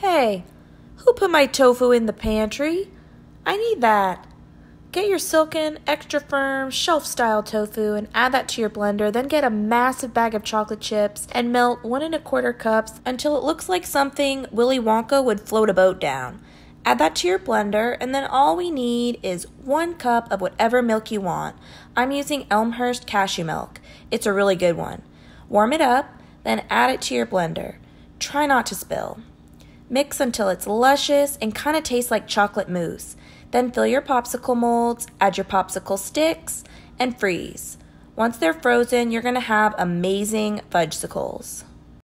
Hey, who put my tofu in the pantry? I need that. Get your silken, extra firm, shelf style tofu and add that to your blender. Then get a massive bag of chocolate chips and melt one and a quarter cups until it looks like something Willy Wonka would float a boat down. Add that to your blender, and then all we need is one cup of whatever milk you want. I'm using Elmhurst cashew milk, it's a really good one. Warm it up, then add it to your blender. Try not to spill. Mix until it's luscious and kind of tastes like chocolate mousse. Then fill your popsicle molds, add your popsicle sticks, and freeze. Once they're frozen, you're going to have amazing fudgesicles.